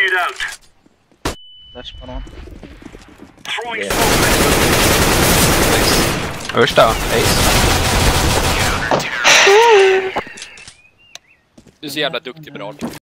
Grenade out. Flash banan. Throwing Yeah. smoke. Första, ace. Du är så jävla duktig Brad.